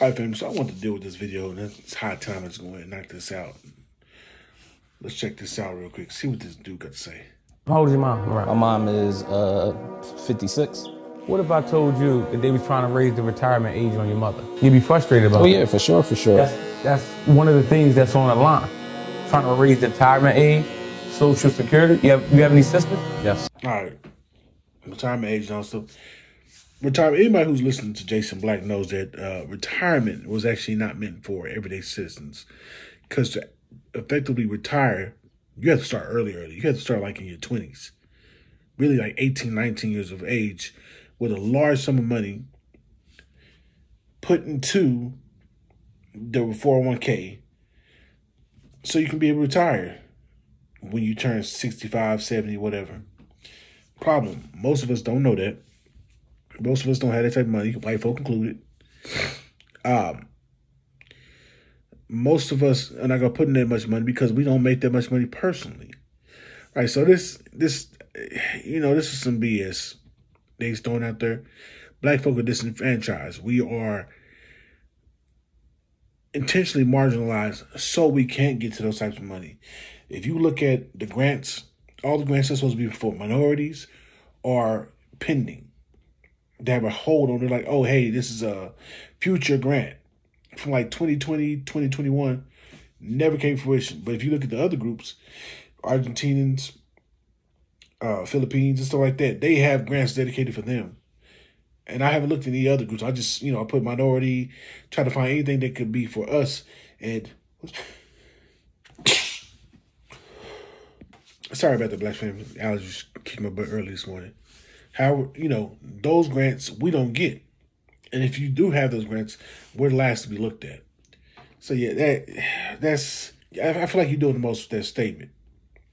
All right, fam. So I want to deal with this video, and it's high time it's going to knock this out. Let's check this out real quick. See what this dude got to say. How old is your mom? My mom is uh 56. What if I told you that they was trying to raise the retirement age on your mother? You'd be frustrated about Oh it. yeah, for sure, for sure. That's that's one of the things that's on the line. Trying to raise the retirement age, social security. You have you have any sisters? Yes. All right. Retirement age and also retirement. Anybody who's listening to Jason Black knows that uh, retirement was actually not meant for everyday citizens, because to effectively retire, you have to start early. Early. You have to start like in your twenties, really like 18, 19 years of age, with a large sum of money put into the four hundred one k, so you can be able to retire when you turn 65, 70, whatever problem. Most of us don't know that. Most of us don't have that type of money, white folk included. Um, most of us are not gonna put in that much money because we don't make that much money personally. Right. So this this you know, this is some BS they throwing out there. Black folk are disenfranchised. We are intentionally marginalized so we can't get to those types of money. If you look at the grants, all the grants are supposed to be for minorities are pending. They have a hold on it, like, oh, hey, this is a future grant from like 2020, 2021, never came fruition. But if you look at the other groups, Argentinians, uh, Philippines, and stuff like that, they have grants dedicated for them. And I haven't looked at any other groups. I just, you know, I put minority, try to find anything that could be for us. And sorry about the black family. I was just kicking my butt early this morning. How you know those grants we don't get, and if you do have those grants, we're the last to be looked at. So yeah, that that's I, I feel like you're doing the most with that statement.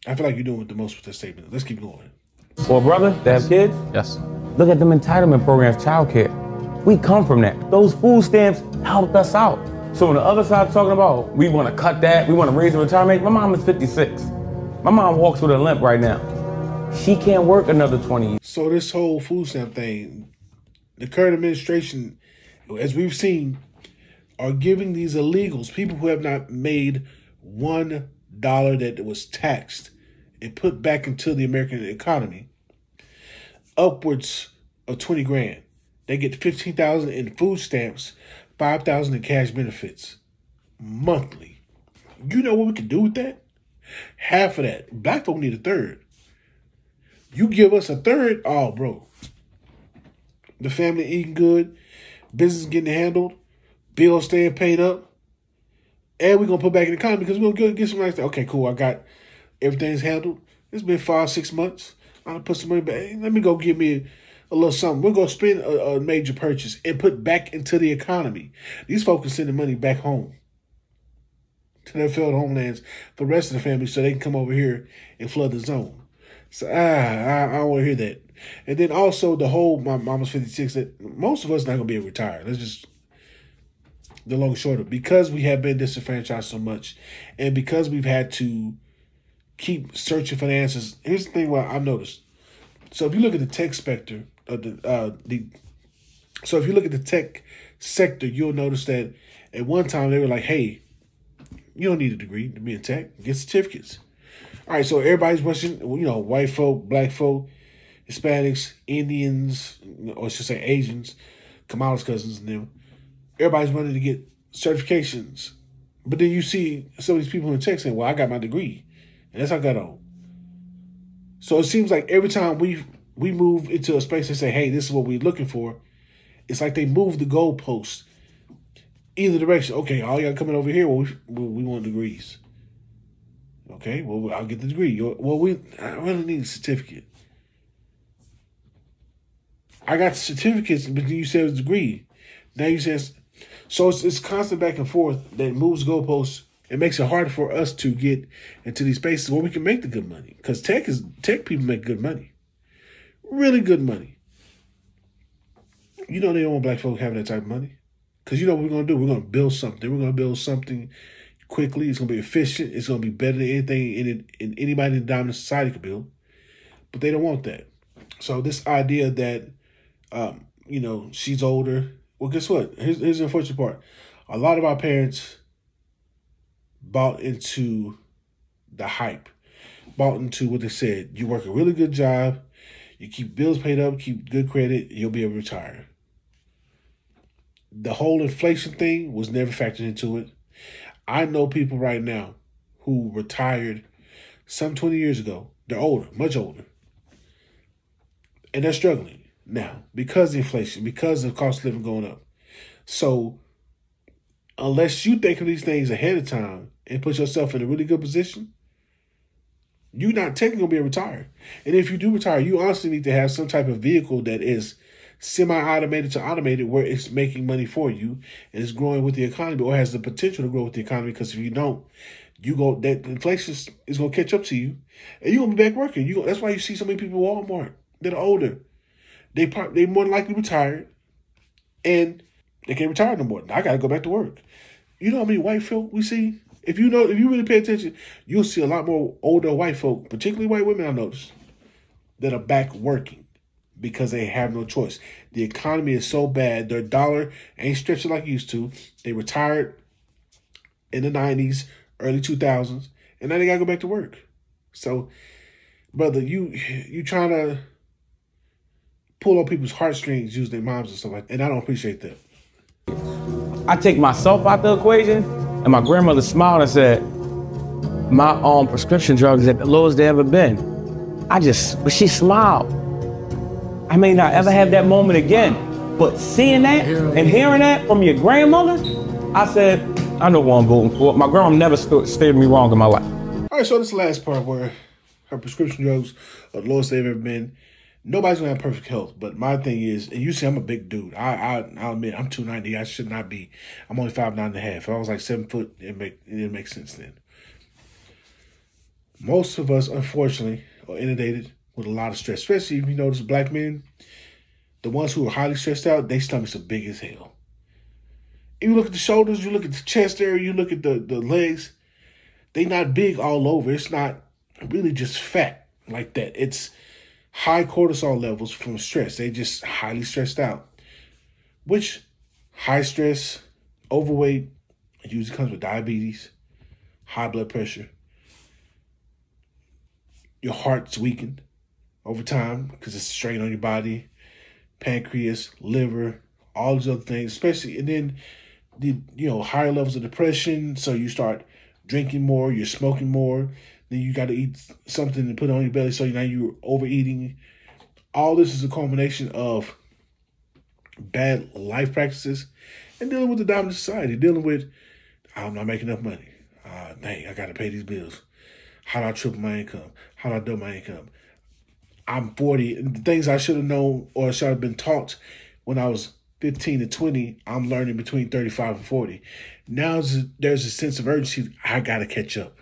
I feel like you're doing the most with that statement. Let's keep going. Well, brother they have kids? Yes. Look at them entitlement programs, childcare. We come from that. Those food stamps helped us out. So when the other side talking about we want to cut that, we want to raise the retirement my mom is 56. My mom walks with a limp right now. She can't work another 20 years. So this whole food stamp thing, the current administration, as we've seen, are giving these illegals, people who have not made one dollar that was taxed and put back into the American economy, upwards of twenty grand. They get fifteen thousand in food stamps, five thousand in cash benefits monthly. You know what we could do with that? Half of that. Black folk need a third. You give us a third, oh, bro. The family eating good, business getting handled, bills staying paid up, and we're gonna put back in the economy because we're gonna get some nice. Okay, cool. I got everything's handled. It's been five, six months. I'm gonna put some money back. Let me go give me a little something. We're gonna spend a, a major purchase and put back into the economy. These folks are sending money back home to their failed homelands for the rest of the family so they can come over here and flood the zone. So ah, I, I don't want to hear that. And then also the whole my mama's fifty six that most of us not gonna be able to retire. Let's just the long short of because we have been disenfranchised so much, and because we've had to keep searching for the answers. Here's the thing: what I've noticed. So if you look at the tech sector, uh, the uh, the so if you look at the tech sector, you'll notice that at one time they were like, "Hey, you don't need a degree to be in tech. Get certificates." All right, so everybody's watching, you know, white folk, black folk, Hispanics, Indians, or I should say Asians, Kamala's cousins and them. Everybody's wanting to get certifications. But then you see some of these people in tech saying, well, I got my degree. And that's how I got on. So it seems like every time we we move into a space and say, hey, this is what we're looking for, it's like they move the goalposts either direction. Okay, all y'all coming over here, well, we, we want degrees. Okay, well, I'll get the degree. Well, we I really need a certificate. I got certificates, but then you said it was degree. Now you says, so it's, it's constant back and forth that moves goalposts. It makes it hard for us to get into these spaces where we can make the good money. Because tech is tech people make good money, really good money. You know they don't want black folk having that type of money. Because you know what we're to do? We're to build something. We're to build something quickly. It's going to be efficient. It's going to be better than anything in, in anybody in the dominant society could build. But they don't want that. So this idea that, um, you know, she's older, Well, guess what? Here's, here's the unfortunate part. A lot of our parents bought into the hype, bought into what they said. You work a really good job, you keep bills paid up, keep good credit, you'll be able to retire. The whole inflation thing was never factored into it. I know people right now who retired some 20 years ago. They're older, much older. And they're struggling now because of inflation, because of cost of living going up. So, unless you think of these things ahead of time and put yourself in a really good position, you're not technically gonna be retired. And if you do retire, you honestly need to have some type of vehicle that is semi-automated to automated where it's making money for you and it's growing with the economy or has the potential to grow with the economy because if you don't you go that inflation is going to catch up to you and you're going to be back working you that's why you see so many people at walmart that are older they they more likely retired, and they can't retire no more. I got to go back to work. You know how many white folk we see? If you know, if you really pay attention, you'll see a lot more older white folk, particularly white women. I noticed that are back working because they have no choice. The economy is so bad; their dollar ain't stretching like it used to. They retired in the nineties, early two thousands, and now they gotta go back to work. So, brother, you you trying to pull on people's heartstrings, use their moms and stuff like that. And I don't appreciate that. I take myself out the equation, and my grandmother smiled and said, My um, prescription drugs at the lowest they ever been. I just, but she smiled. I may not ever have that moment again, but seeing that and hearing that from your grandmother, I said, I know what I'm voting for. My grandma never st- steered me wrong in my life. All right, so this last part where her prescription drugs are the lowest they've ever been nobody's gonna have perfect health. But my thing is, and you see, I'm a big dude. I, I I'll admit I'm two ninety. I should not be. I'm only five nine and a half. If I was like seven foot, it make it makes sense then. Most of us, unfortunately, are inundated with a lot of stress. Especially if you notice black men, the ones who are highly stressed out, they stomachs are big as hell. If you look at the shoulders, you look at the chest area, you look at the, the legs, they not big all over. It's not really just fat like that. It's high cortisol levels from stress. They just highly stressed out, which high stress, overweight, usually comes with diabetes, high blood pressure. Your heart's weakened over time because it's strain on your body, pancreas, liver, all these other things, especially, and then the you know higher levels of depression. So you start drinking more, you're smoking more, then you got to eat something to put on your belly, so now you're overeating. All this is a combination of bad life practices and dealing with the dominant society, dealing with I'm not making enough money. Uh, dang, I got to pay these bills. How do I triple my income? How do I double my income? I'm 40, and the things I should have known or should have been taught when I was 15 to 20, I'm learning between 35 and 40. Now there's a sense of urgency. I got to catch up.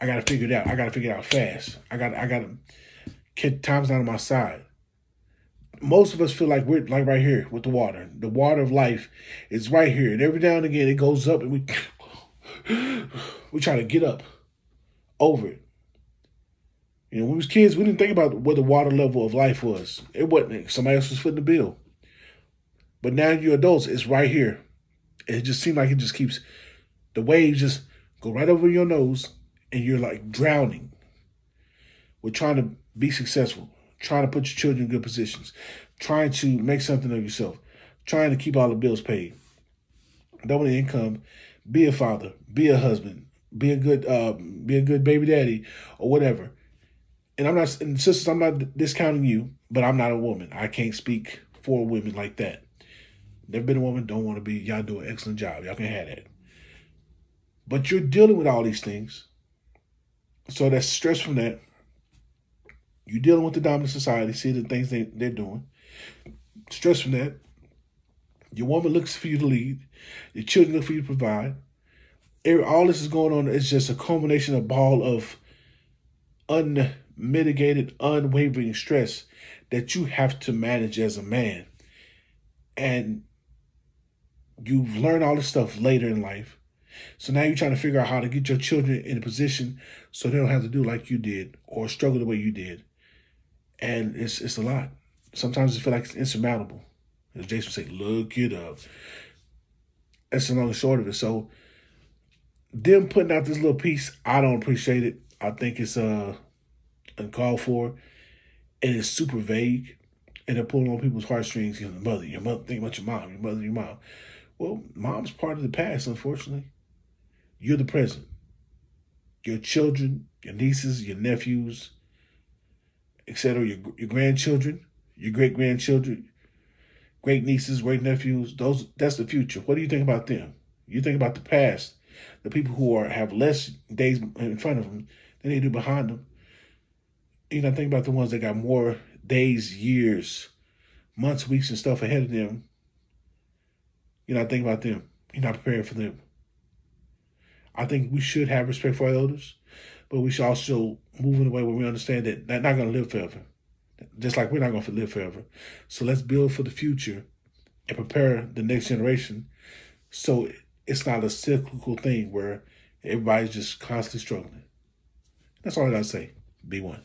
I gotta figure it out. I gotta figure it out fast. I got I gotta get time's not on my side. Most of us feel like we're like right here with the water. The water of life is right here. And every now and again it goes up and we we try to get up over it. You know, when we was kids, we didn't think about what the water level of life was. It wasn't somebody else was footing the bill. But now you're adults, it's right here. It just seems like it just keeps the waves just go right over your nose and you're like drowning. We're trying to be successful, trying to put your children in good positions, trying to make something of yourself, trying to keep all the bills paid, double the income, be a father, be a husband, be a good uh, be a good baby daddy or whatever. And I'm not, and sisters, I'm not discounting you, but I'm not a woman. I can't speak for women like that. Never been a woman, don't want to be. Y'all do an excellent job. Y'all can have that. But you're dealing with all these things. So that's stress from that. You're dealing with the dominant society, see the things they, they're doing. Stress from that. Your woman looks for you to lead. Your children look for you to provide. All this is going on. It's just a combination of ball of unmitigated, unwavering stress that you have to manage as a man. And you've learned all this stuff later in life. So now you're trying to figure out how to get your children in a position so they don't have to do like you did or struggle the way you did. And it's it's a lot. Sometimes it feels like it's insurmountable. As Jason say, look it up. That's the long and short of it. So them putting out this little piece, I don't appreciate it. I think it's uh uncalled for, and it's super vague, and they're pulling on people's heartstrings. Your mother, your mother, think about your mom, your mother, your mom. Well, mom's part of the past, unfortunately. You're the present. Your children, your nieces, your nephews, etc., your your grandchildren, your great grandchildren, great nieces, great nephews. Those that's the future. What do you think about them? You think about the past, the people who are have less days in front of them than they do behind them. You know, think about the ones that got more days, years, months, weeks, and stuff ahead of them. You're not thinking about them. You're not prepared for them. I think we should have respect for our elders, but we should also move in a way where we understand that they're not going to live forever, just like we're not going to live forever. So let's build for the future and prepare the next generation so it's not a cyclical thing where everybody's just constantly struggling. That's all I got to say. Be one.